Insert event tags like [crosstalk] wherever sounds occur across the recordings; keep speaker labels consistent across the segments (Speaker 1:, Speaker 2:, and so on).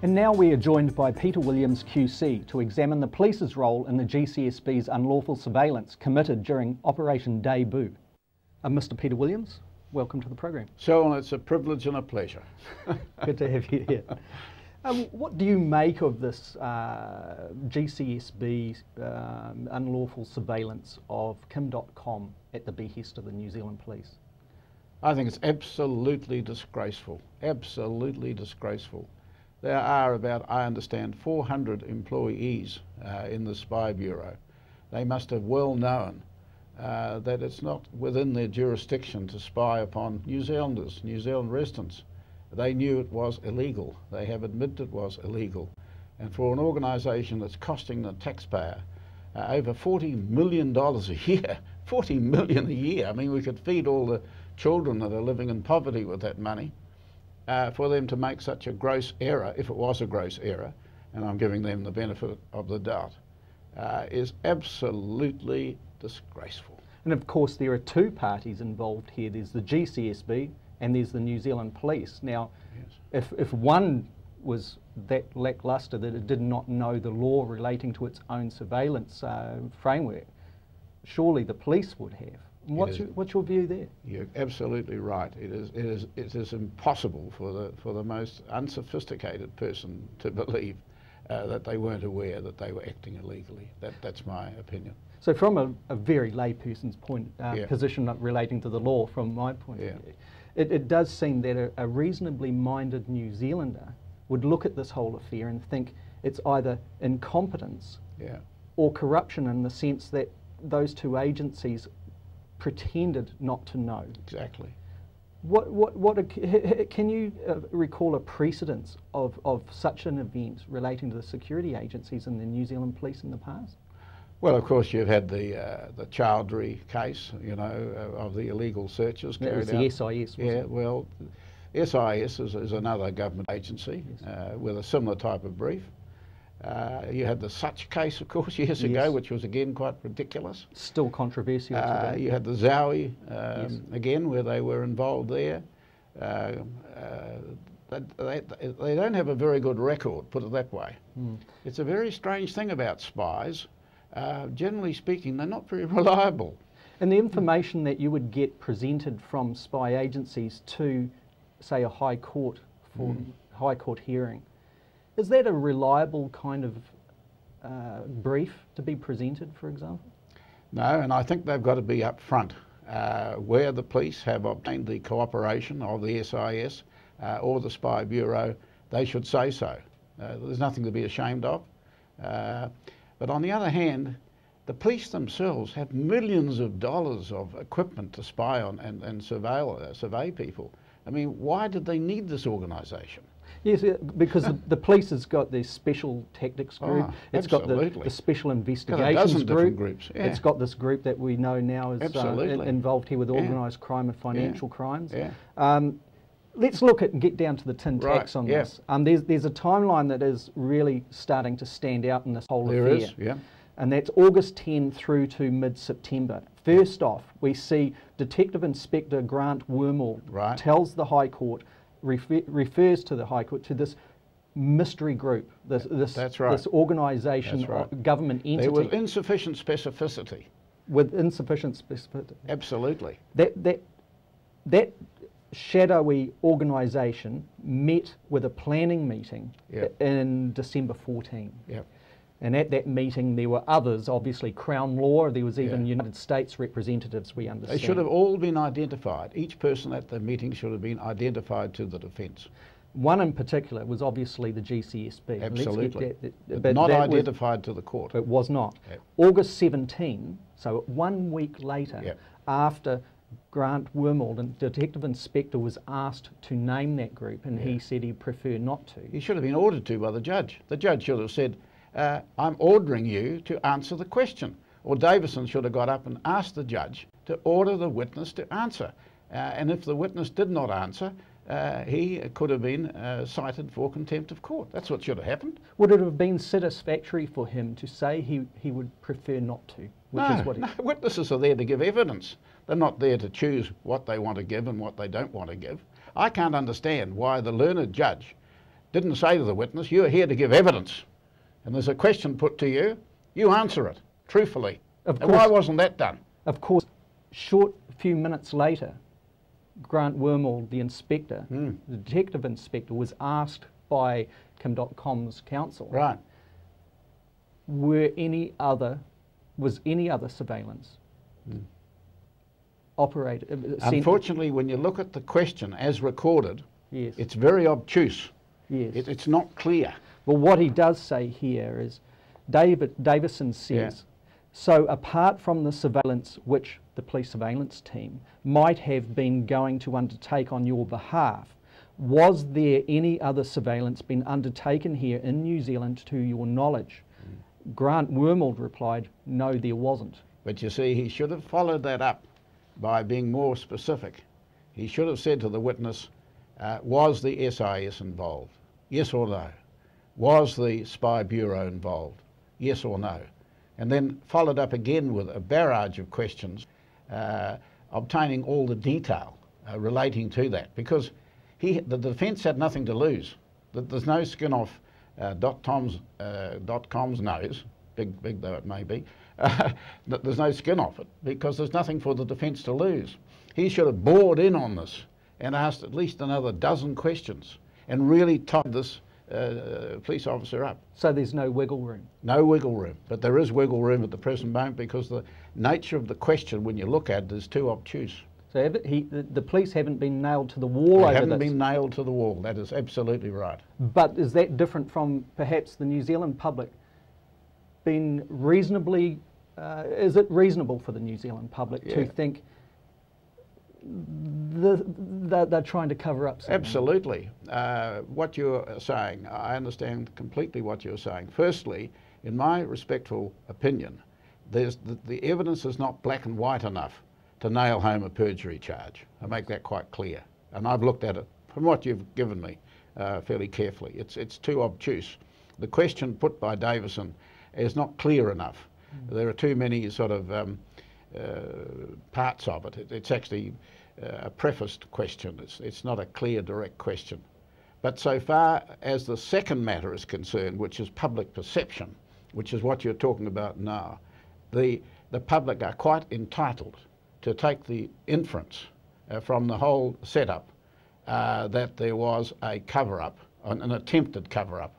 Speaker 1: And now we are joined by Peter Williams QC to examine the police's role in the GCSB's unlawful surveillance committed during Operation Debut. Uh, Mr. Peter Williams, welcome to the program.
Speaker 2: Sean, it's a privilege and a pleasure. [laughs]
Speaker 1: Good to have you here. Um, what do you make of this uh, GCSB um, unlawful surveillance of Kim Dotcom at the behest of the New Zealand Police?
Speaker 2: I think it's absolutely disgraceful, absolutely disgraceful. There are about, I understand, 400 employees uh, in the Spy Bureau. They must have well known uh, that it's not within their jurisdiction to spy upon New Zealanders, New Zealand residents. They knew it was illegal. They have admitted it was illegal. And for an organisation that's costing the taxpayer uh, over $40 million a year, [laughs] 40 million a year, I mean, we could feed all the children that are living in poverty with that money, uh, for them to make such a gross error, if it was a gross error, and I'm giving them the benefit of the doubt, uh, is absolutely disgraceful.
Speaker 1: And of course, there are two parties involved here. There's the GCSB and there's the New Zealand Police. Now, yes. if, if one was that lacklustre that it did not know the law relating to its own surveillance uh, framework, surely the police would have. What's your, what's your view there?
Speaker 2: You're absolutely right. It is, it is, it is impossible for the, for the most unsophisticated person to [laughs] believe uh, that they weren't aware that they were acting illegally. That, that's my opinion.
Speaker 1: So from a, a very layperson's point, uh, yeah. position relating to the law, from my point yeah. of view, it, it, does seem that a, a reasonably minded New Zealander would look at this whole affair and think it's either incompetence yeah. or corruption in the sense that those two agencies pretended not to know.
Speaker 2: Exactly.
Speaker 1: What, what, what can you uh, recall a precedence of, of such an event relating to the security agencies and the New Zealand police in the past?
Speaker 2: Well, of course, you've had the uh, the Choudry case, you know, uh, of the illegal searches
Speaker 1: carried
Speaker 2: that
Speaker 1: was out. the SIS.
Speaker 2: yeah, it? well, SIS is, is another government agency yes. Uh, with a similar type of brief. Uh, you had the Sutch case, of course, [laughs] years yes. ago, which was again quite ridiculous.
Speaker 1: Still controversial
Speaker 2: uh, You had the Zaoui, um, yes. again, where they were involved there. Uh, uh, they, they, don't have a very good record, put it that way. Mm. It's a very strange thing about spies. Uh, generally speaking, they're not very [laughs] reliable.
Speaker 1: And the information that you would get presented from spy agencies to, say, a high court for mm. high court hearing, is that a reliable kind of uh, brief to be presented, for example?
Speaker 2: No, and I think they've got to be up front. Uh, where the police have obtained the cooperation of the SIS uh, or the Spy Bureau, they should say so. Uh, there's nothing to be ashamed of. Uh, but on the other hand, the police themselves have millions of dollars of equipment to spy on and, and surveil, uh, survey people. I mean, why did they need this organisation?
Speaker 1: Yes, because the, the, police has got this special tactics group. Oh, it's
Speaker 2: absolutely.
Speaker 1: got the, the special investigations
Speaker 2: group. Groups. Yeah.
Speaker 1: It's got this group that we know now is uh, involved here with organised yeah. crime and financial
Speaker 2: yeah.
Speaker 1: crimes. Um, let's look at and get down to the tin right. tacks on this. Um, there's, there's a timeline that is really starting to stand out in this whole
Speaker 2: there
Speaker 1: affair.
Speaker 2: Is, yeah.
Speaker 1: And that's August 10 through to mid-September. First off, we see Detective Inspector Grant Wormald
Speaker 2: right.
Speaker 1: tells the High Court refer, refers to the High Court to this mystery group, this this,
Speaker 2: right.
Speaker 1: this organisation, right. government entity.
Speaker 2: There was insufficient specificity.
Speaker 1: With insufficient specificity.
Speaker 2: Absolutely.
Speaker 1: That that that shadowy organisation met with a planning meeting
Speaker 2: yep.
Speaker 1: in December 14.
Speaker 2: Yep.
Speaker 1: And at that meeting, there were others, obviously Crown Law, there was even yeah. United States representatives, we understand.
Speaker 2: They should have all been identified. Each person at the meeting should have been identified to the defence.
Speaker 1: One in particular was obviously the GCSB.
Speaker 2: Absolutely. That, that, but not identified was, to the court.
Speaker 1: It was not. Yep. August 17, so one week later,
Speaker 2: yep.
Speaker 1: after Grant Wormald, and Detective Inspector, was asked to name that group, and yeah. he said he'd prefer not to.
Speaker 2: He should have been ordered to by the judge. The judge should have said, uh, I'm ordering you to answer the question. Or Davison should have got up and asked the judge to order the witness to answer. Uh, and if the witness did not answer, uh, he could have been uh, cited for contempt of court. That's what should have happened.
Speaker 1: Would it have been satisfactory for him to say he, he would prefer not to?
Speaker 2: Which no, is what he... no, witnesses are there to give evidence. They're not there to choose what they want to give and what they don't want to give. I can't understand why the learned judge didn't say to the witness, you're here to give evidence. And there's a question put to you, you answer it truthfully. Of course, why wasn't that done?
Speaker 1: Of course, short few minutes later, Grant Wormald, the inspector, mm. the detective inspector, was asked by Kim Dotcom's counsel,
Speaker 2: right.
Speaker 1: were any other, was any other surveillance mm. operated?
Speaker 2: Uh, Unfortunately, when you look at the question as recorded, yes. it's very obtuse. Yes. It, it's not clear.
Speaker 1: Well, what he does say here is, David Davison says, yeah. so apart from the surveillance which the police surveillance team might have been going to undertake on your behalf, was there any other surveillance been undertaken here in New Zealand to your knowledge? Mm. Grant Wormald replied, no, there wasn't.
Speaker 2: But you see, he should have followed that up by being more specific. He should have said to the witness, uh, was the SIS involved? Yes or no? Was the Spy Bureau involved? Yes or no? And then followed up again with a barrage of questions, uh, obtaining all the detail uh, relating to that. Because he, the defence had nothing to lose. There's no skin off uh, dot, Tom's, uh, dot com's nose, big, big though it may be. [laughs] There's no skin off it because there's nothing for the defence to lose. He should have bored in on this and asked at least another dozen questions and really tied this uh, police officer up.
Speaker 1: So there's no wiggle room?
Speaker 2: No wiggle room, but there is wiggle room at the present moment because the nature of the question, when you look at it, is too obtuse.
Speaker 1: So he, the, police haven't been nailed to the wall
Speaker 2: they haven't been nailed to the wall, that is absolutely right.
Speaker 1: But is that different from perhaps the New Zealand public being reasonably, uh, is it reasonable for the New Zealand public yeah. to think the, the, they're trying to cover up something?
Speaker 2: Absolutely. Uh, what you're saying, I understand completely what you're saying. Firstly, in my respectful opinion, the, the evidence is not black and white enough to nail home a perjury charge. I make that quite clear. And I've looked at it from what you've given me uh, fairly carefully. It's, it's too obtuse. The question put by Davison is not clear enough. Mm. There are too many sort of um, parts of it. it it's actually uh, a prefaced question. It's, it's not a clear, direct question. But so far as the second matter is concerned, which is public perception, which is what you're talking about now, the, the public are quite entitled to take the inference uh, from the whole setup uh, that there was a cover-up, an, an, attempted cover-up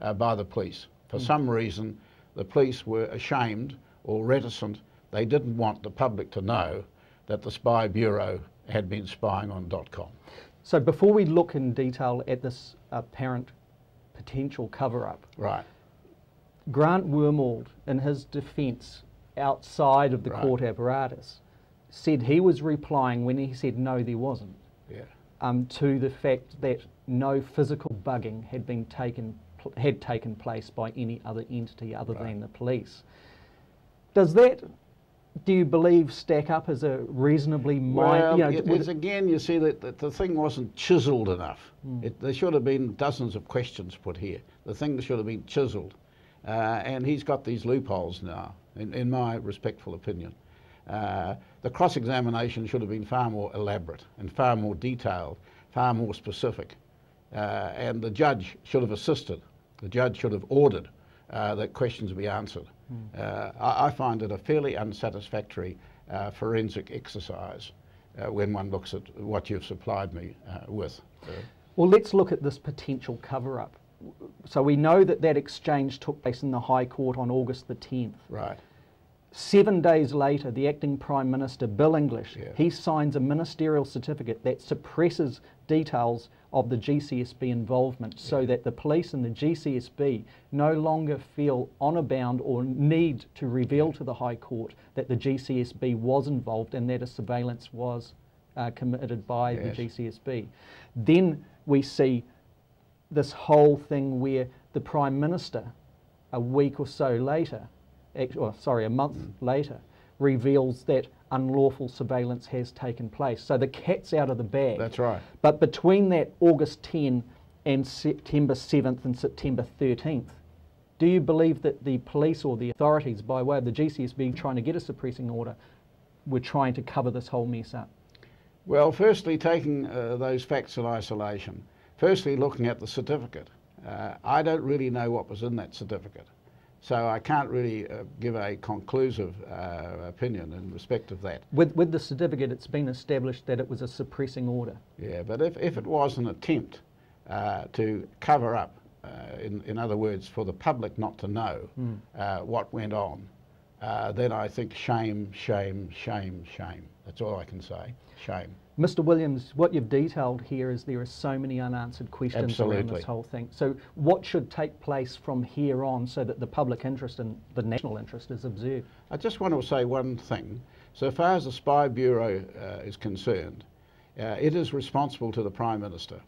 Speaker 2: uh, by the police. For mm. some reason, the police were ashamed or reticent. They didn't want the public to know that the Spy Bureau had been spying on dot .com.
Speaker 1: So before we look in detail at this apparent potential cover-up,
Speaker 2: right.
Speaker 1: Grant Wormald, in his defence outside of the right. court apparatus, said he was replying when he said no, there wasn't.
Speaker 2: Yeah.
Speaker 1: Um, to the fact that no physical bugging had been taken had taken place by any other entity other right. than the police. Does that, do you believe, stack up as a reasonably
Speaker 2: well, you know, it is again, you see that, that the thing wasn't chiselled enough. Mm. It, there should have been dozens of questions put here. The thing should have been chiselled. Uh, and he's got these loopholes now, in, in my respectful opinion. Uh, the cross-examination should have been far more elaborate and far more detailed, far more specific. Uh, and the judge should have assisted. The judge should have ordered uh, that questions be answered. Mm. I, I, find it a fairly unsatisfactory uh, forensic exercise uh, when one looks at what you've supplied me with.
Speaker 1: well, let's look at this potential cover-up. So we know that that exchange took place in the High Court on August the 10th.
Speaker 2: Right.
Speaker 1: Seven days later, the acting Prime Minister, Bill English, yeah. he signs a ministerial certificate that suppresses details of the GCSB involvement so that the police and the GCSB no longer feel honour bound or need to reveal to the High Court that the GCSB was involved and that a surveillance was uh, committed by yes. the GCSB. Then we see this whole thing where the Prime Minister, a week or so later, or sorry, a month mm. later, reveals that unlawful surveillance has taken place. So the cat's out of the bag.
Speaker 2: That's right.
Speaker 1: But between that August 10 and September 7th and September 13th, do you believe that the police or the authorities, by way of the GCSB trying to get a suppressing order, were trying to cover this whole mess up?
Speaker 2: Well, firstly, taking uh, those facts in isolation, firstly, looking at the certificate. Uh, I don't really know what was in that certificate. So I can't really uh, give a conclusive uh, opinion in respect of that.
Speaker 1: With, with the certificate, it's been established that it was a suppressing order.
Speaker 2: Yeah, but if, if it was an attempt uh, to cover up, uh, in, in other words, for the public not to know mm. what went on, uh, then I think shame, shame, shame, shame. That's all I can say. Shame.
Speaker 1: Mr. Williams, what you've detailed here is there are so many unanswered questions
Speaker 2: Absolutely.
Speaker 1: around this whole thing. So, what should take place from here on so that the public interest and the national interest is observed?
Speaker 2: I just want to say one thing. So far as the Spy Bureau uh, is concerned, uh, it is responsible to the Prime Minister.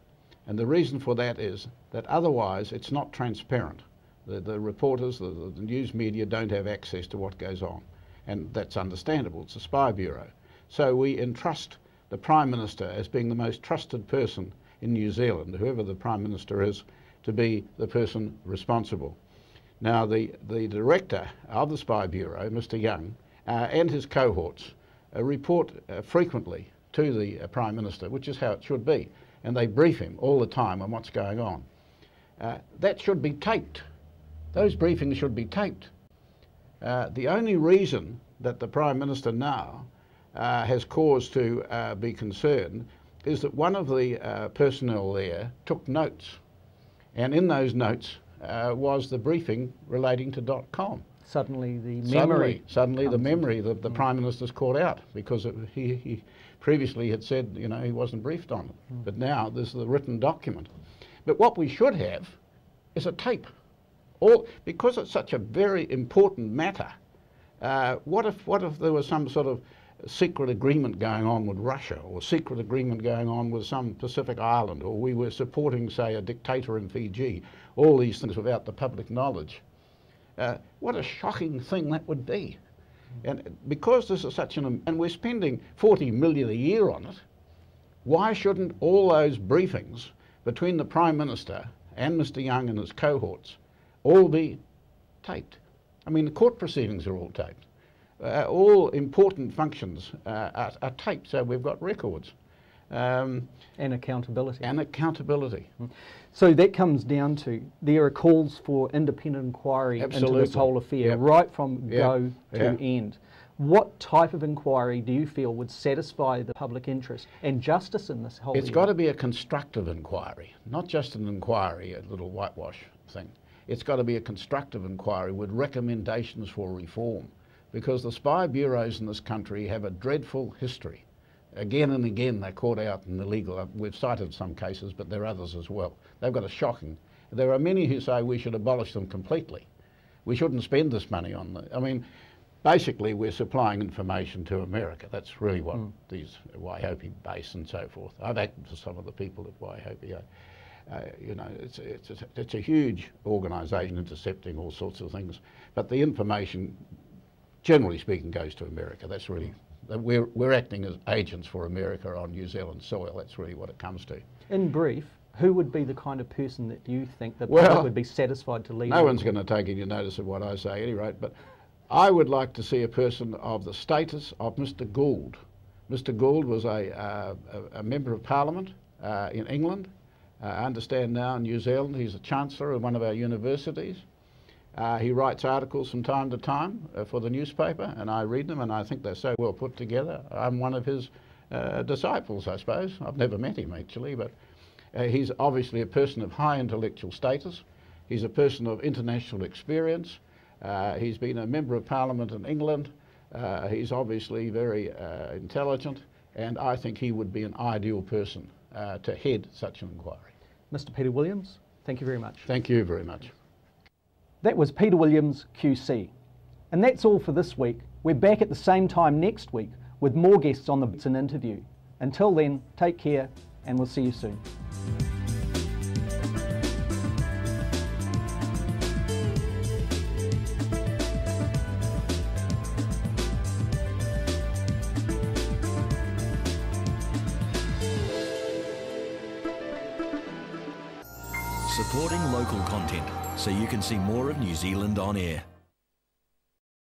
Speaker 2: And the reason for that is that otherwise it's not transparent. The, the reporters, the, the news media don't have access to what goes on. And that's understandable. It's a Spy Bureau. So we entrust the Prime Minister as being the most trusted person in New Zealand, whoever the Prime Minister is, to be the person responsible. Now, the, the director of the Spy Bureau, Mr Young, uh, and his cohorts uh, report uh, frequently to the uh, Prime Minister, which is how it should be, and they brief him all the time on what's going on. Uh, that should be taped. Those briefings should be taped. Uh, the only reason that the Prime Minister now uh, has cause to uh, be concerned is that one of the uh, personnel there took notes, and in those notes uh, was the briefing relating to dot com.
Speaker 1: Suddenly, the
Speaker 2: memory.
Speaker 1: Suddenly,
Speaker 2: suddenly the memory that the mm. Prime Minister's caught out because it, he, he, previously had said, you know, he wasn't briefed on it. Mm. But now there's the written document. But what we should have is a tape. All, because it's such a very important matter, uh, what, if, what if there was some sort of secret agreement going on with Russia or secret agreement going on with some Pacific island or we were supporting, say, a dictator in Fiji, all these things without the public knowledge. Uh, what a shocking thing that would be. And because this is such an, and we're spending 40 million a year on it, why shouldn't all those briefings between the Prime Minister and Mr Young and his cohorts all be taped? I mean, the court proceedings are all taped uh, all important functions uh, are, are, taped, so we've got records.
Speaker 1: Um, and accountability.
Speaker 2: And accountability.
Speaker 1: Mm. So that comes down to there are calls for independent inquiry
Speaker 2: Absolutely.
Speaker 1: into this whole affair,
Speaker 2: yep.
Speaker 1: right from
Speaker 2: yep.
Speaker 1: go to
Speaker 2: yep.
Speaker 1: end. What type of inquiry do you feel would satisfy the public interest and justice in this whole?
Speaker 2: It's got to be a constructive inquiry, not just an inquiry, a little whitewash thing. It's got to be a constructive inquiry with recommendations for reform because the spy bureaus in this country have a dreadful history. Again and again they're caught out in illegal, uh, we've cited some cases, but there are others as well. They've got a shocking, there are many who say we should abolish them completely. We shouldn't spend this money on them. I mean, basically we're supplying information to America. That's really what mm. these Waihopai base and so forth. I've acted for some of the people at Waihopai. Uh, you know, it's, it's, it's a huge organisation intercepting all sorts of things, but the information generally speaking, goes to America. That's really, we're, we're acting as agents for America on New Zealand soil. That's really what it comes to.
Speaker 1: In brief, who would be the kind of person that you think the well, public would be satisfied to lead?
Speaker 2: No one's going to take any notice of what I say, at any rate, but I would like to see a person of the status of Mr. Gould. Mr. Gould was a, uh, a, a, member of Parliament uh, in England. Uh, I understand now in New Zealand he's a chancellor of one of our universities. Uh, he writes articles from time to time uh, for the newspaper, and I read them, and I think they're so well put together. I'm one of his uh, disciples, I suppose. I've never met him, actually, but uh, he's obviously a person of high intellectual status. He's a person of international experience. Uh, he's been a member of parliament in England. Uh, he's obviously very intelligent, and I think he would be an ideal person to head such an inquiry.
Speaker 1: Mr. Peter Williams, thank you very much.
Speaker 2: Thank you very much.
Speaker 1: That was Peter Williams QC. And that's all for this week. We're back at the same time next week with more guests on the Bitson interview. Until then, take care and we'll see you soon.
Speaker 3: So you can see more of New Zealand on air.